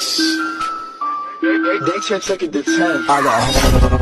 six. They, they, they check, check it to ten. I got.